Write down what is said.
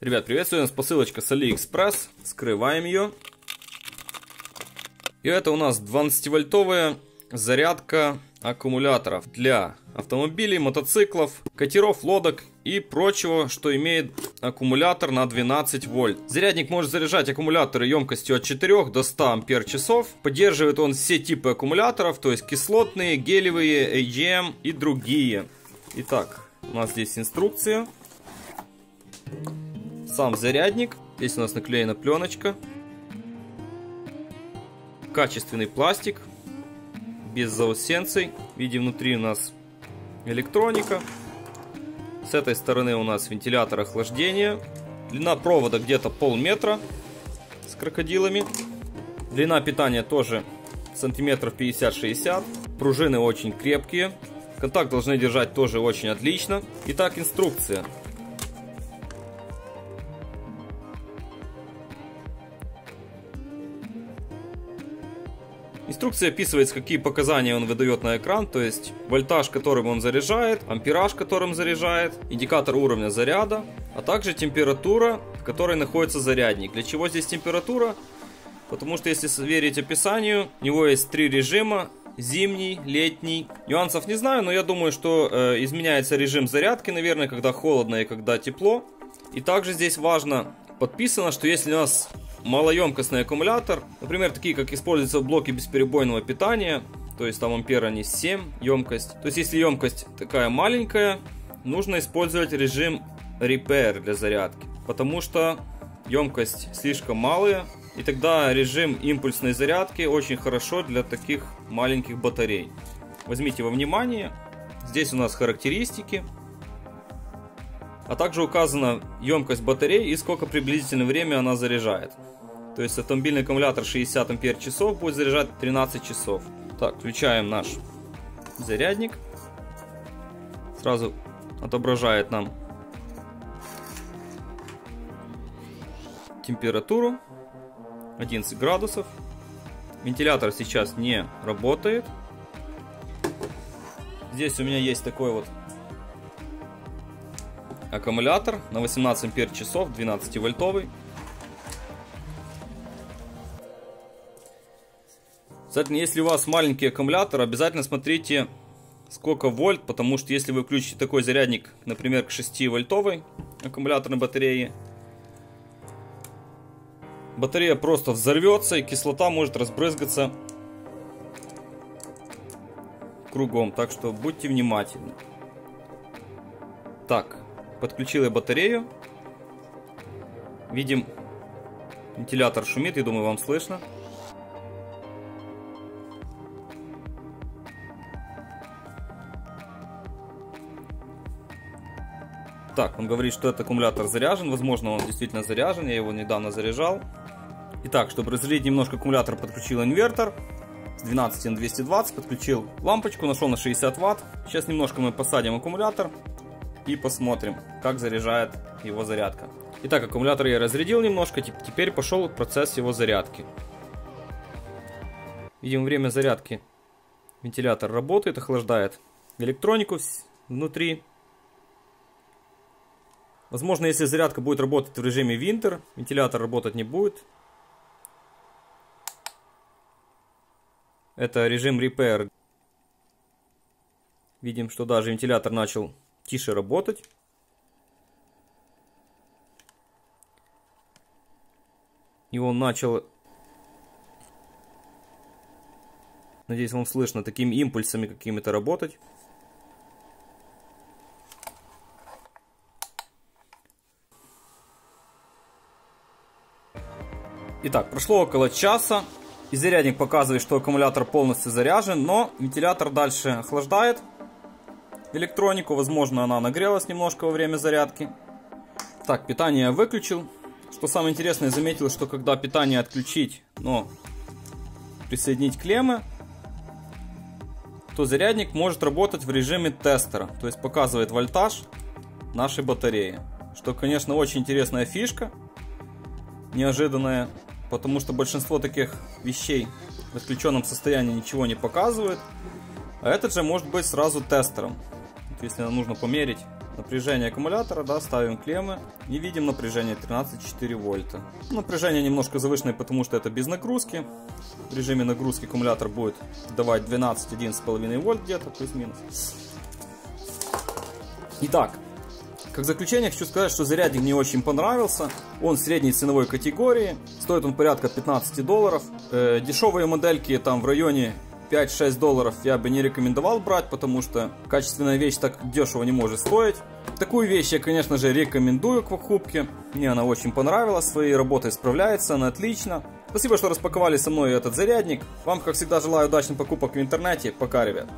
Ребят, приветствую, у нас посылочка с AliExpress. Скрываем ее. И это у нас 12-вольтовая зарядка аккумуляторов для автомобилей, мотоциклов, катеров, лодок и прочего, что имеет аккумулятор на 12 вольт. Зарядник может заряжать аккумуляторы емкостью от 4 до 100 ампер часов. Поддерживает он все типы аккумуляторов, то есть кислотные, гелевые, AGM и другие. Итак, у нас здесь инструкция сам зарядник. Здесь у нас наклеена пленочка. Качественный пластик. Без заусенций. Видим внутри у нас электроника. С этой стороны у нас вентилятор охлаждения. Длина провода где-то полметра с крокодилами. Длина питания тоже сантиметров 50-60. Пружины очень крепкие. Контакт должны держать тоже очень отлично. Итак, инструкция. Инструкция описывает, какие показания он выдает на экран, то есть вольтаж, которым он заряжает, ампераж, которым заряжает, индикатор уровня заряда, а также температура, в которой находится зарядник. Для чего здесь температура? Потому что если верить описанию, у него есть три режима, зимний, летний. Нюансов не знаю, но я думаю, что э, изменяется режим зарядки, наверное, когда холодно и когда тепло. И также здесь важно, подписано, что если у нас малоемкостный аккумулятор, например, такие, как используются в блоке бесперебойного питания, то есть там ампера не 7 емкость. То есть если емкость такая маленькая, нужно использовать режим Repair для зарядки, потому что емкость слишком малая, и тогда режим импульсной зарядки очень хорошо для таких маленьких батарей. Возьмите во внимание, здесь у нас характеристики, а также указана емкость батареи и сколько приблизительное время она заряжает. То есть автомобильный аккумулятор 60 ампер часов будет заряжать 13 часов. Так, включаем наш зарядник. Сразу отображает нам температуру 11 градусов. Вентилятор сейчас не работает. Здесь у меня есть такой вот аккумулятор на 18 ампер часов 12 вольтовый Соответственно, если у вас маленький аккумулятор, обязательно смотрите сколько вольт, потому что если вы включите такой зарядник, например, к 6 вольтовой аккумуляторной батарее, батарея просто взорвется и кислота может разбрызгаться кругом. Так что будьте внимательны. Так, подключил я батарею. Видим, вентилятор шумит, я думаю, вам слышно. Так, он говорит, что этот аккумулятор заряжен. Возможно, он действительно заряжен. Я его недавно заряжал. Итак, чтобы разрядить немножко аккумулятор, подключил инвертор. С 12 на 220 подключил лампочку, нашел на 60 ватт. Сейчас немножко мы посадим аккумулятор и посмотрим, как заряжает его зарядка. Итак, аккумулятор я разрядил немножко, теперь пошел процесс его зарядки. Видим, время зарядки вентилятор работает, охлаждает электронику внутри. Возможно, если зарядка будет работать в режиме Winter, вентилятор работать не будет. Это режим Repair. Видим, что даже вентилятор начал тише работать. И он начал, надеюсь, вам слышно, такими импульсами какими-то работать. Итак, прошло около часа. И зарядник показывает, что аккумулятор полностью заряжен, но вентилятор дальше охлаждает электронику. Возможно, она нагрелась немножко во время зарядки. Так, питание я выключил. Что самое интересное, заметил, что когда питание отключить, но присоединить клеммы, то зарядник может работать в режиме тестера. То есть показывает вольтаж нашей батареи. Что, конечно, очень интересная фишка. Неожиданная потому что большинство таких вещей в отключенном состоянии ничего не показывает. А этот же может быть сразу тестером. Если нам нужно померить, напряжение аккумулятора, да, ставим клеммы и видим напряжение 13,4 вольта. Напряжение немножко завышенное, потому что это без нагрузки. В режиме нагрузки аккумулятор будет давать 12-11,5 вольт где-то, плюс-минус. Итак, как заключение хочу сказать, что зарядник мне очень понравился. Он средней ценовой категории. Стоит он порядка 15 долларов. Э, дешевые модельки там в районе 5-6 долларов я бы не рекомендовал брать, потому что качественная вещь так дешево не может стоить. Такую вещь я, конечно же, рекомендую к покупке. Мне она очень понравилась, своей работой справляется, она отлично. Спасибо, что распаковали со мной этот зарядник. Вам, как всегда, желаю удачных покупок в интернете. Пока, ребят.